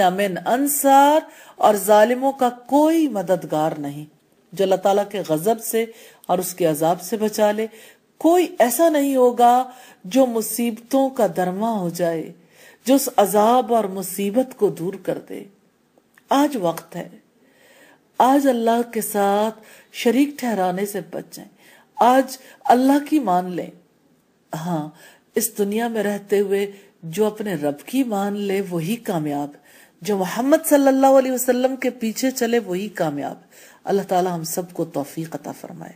अमिन अंसार, और जालिमों का कोई मददगार नहीं, जो अल्लाह ताला के गजब से और उसके अजाब से बचा ले। कोई ऐसा नहीं होगा जो मुसीबतों का दरमा हो जाए, जो उस अजाब और मुसीबत को दूर कर दे। आज वक्त है। आज अल्लाह के साथ शरीक ठहराने से बच जाए। आज अल्लाह की मान लें। हाँ इस दुनिया में रहते हुए जो अपने रब की मान ले, वही कामयाब। जो मोहम्मद सल्लल्लाहु अलैहि वसल्लम के पीछे चले, वही कामयाब। अल्लाह ताला हम सबको तौफीक अता फरमाए।